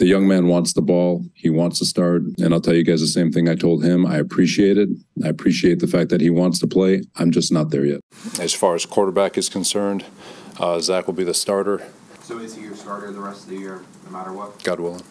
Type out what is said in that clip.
The young man wants the ball. He wants to start. And I'll tell you guys the same thing I told him. I appreciate it. I appreciate the fact that he wants to play. I'm just not there yet. As far as quarterback is concerned, uh, Zach will be the starter, So is he your starter the rest of the year, no matter what? God willing.